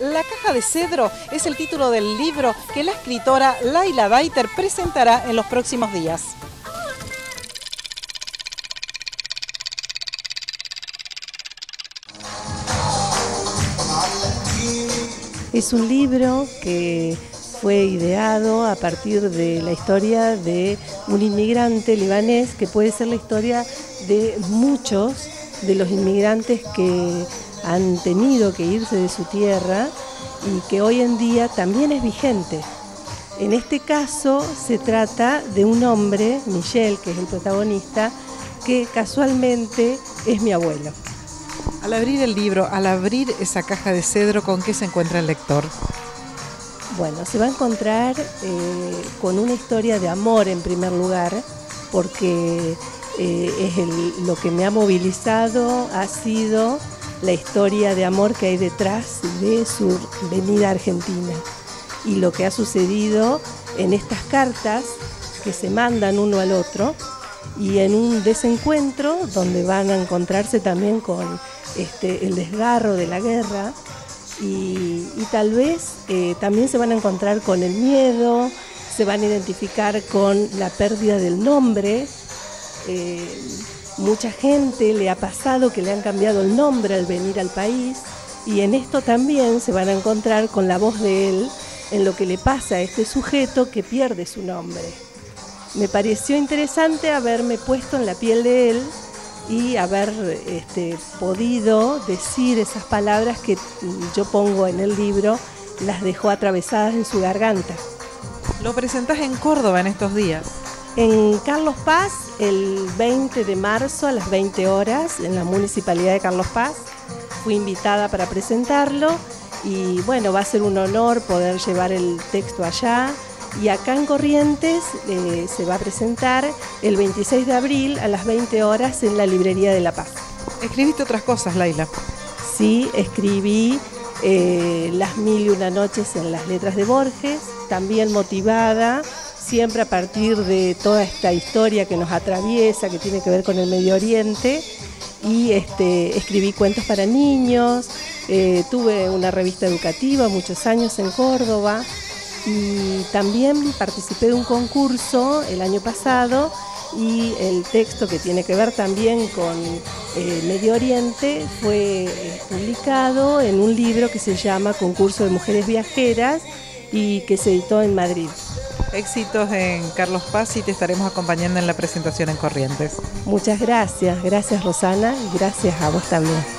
La caja de cedro es el título del libro que la escritora Laila Daiter presentará en los próximos días. Es un libro que fue ideado a partir de la historia de un inmigrante libanés que puede ser la historia de muchos de los inmigrantes que han tenido que irse de su tierra y que hoy en día también es vigente. En este caso se trata de un hombre, Michel, que es el protagonista, que casualmente es mi abuelo. Al abrir el libro, al abrir esa caja de cedro, ¿con qué se encuentra el lector? Bueno, se va a encontrar eh, con una historia de amor en primer lugar, porque eh, es lo que me ha movilizado, ha sido la historia de amor que hay detrás de su venida a Argentina y lo que ha sucedido en estas cartas que se mandan uno al otro y en un desencuentro donde van a encontrarse también con este, el desgarro de la guerra y, tal vez eh, también se van a encontrar con el miedo, se van a identificar con la pérdida del nombre. Eh, mucha gente le ha pasado que le han cambiado el nombre al venir al país y en esto también se van a encontrar con la voz de él en lo que le pasa a este sujeto que pierde su nombre. Me pareció interesante haberme puesto en la piel de él y haber este, podido decir esas palabras que yo pongo en el libro, las dejó atravesadas en su garganta. Lo presentás en Córdoba en estos días. En Carlos Paz, el 20 de marzo a las 20 horas, en la Municipalidad de Carlos Paz. Fui invitada para presentarlo y bueno, va a ser un honor poder llevar el texto allá y acá en Corrientes eh, se va a presentar el 26 de abril a las 20 horas en la Librería de La Paz. ¿Escribiste otras cosas, Laila? Sí, escribí eh, Las mil y una noches en las letras de Borges, también motivada siempre a partir de toda esta historia que nos atraviesa, que tiene que ver con el Medio Oriente. Y este, escribí cuentos para niños, eh, tuve una revista educativa muchos años en Córdoba, y también participé de un concurso el año pasado y el texto que tiene que ver también con eh, Medio Oriente fue eh, publicado en un libro que se llama Concurso de Mujeres Viajeras y que se editó en Madrid. Éxitos en Carlos Paz y te estaremos acompañando en la presentación en Corrientes. Muchas gracias, gracias Rosana y gracias a vos también.